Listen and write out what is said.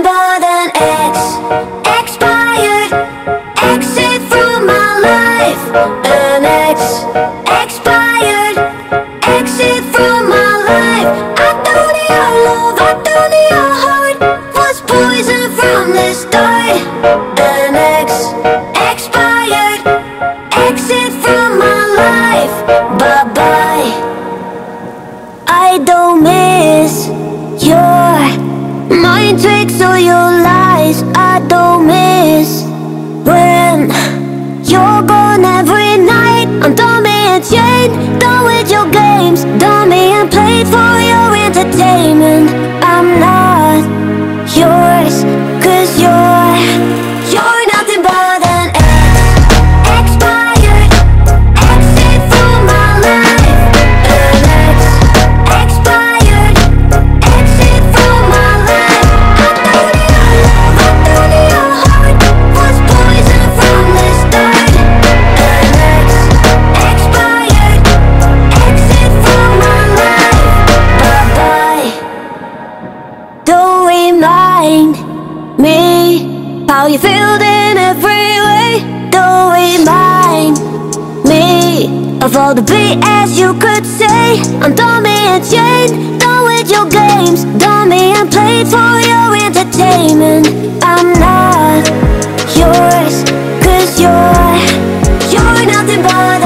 an ex, expired, exit from my life. An ex, expired, exit from my life. I thought your love, I thought your heart was poison from the start. An ex, expired, exit from my life. Bye bye. I don't miss tricks or your lies. I don't miss when you're gone every night. I'm done remind me how you feel in every way. Don't remind me of all the BS you could say. I'm dummy and Jane, done with your games. Dummy and played for your entertainment. I'm not yours, cause you're, you're nothing but.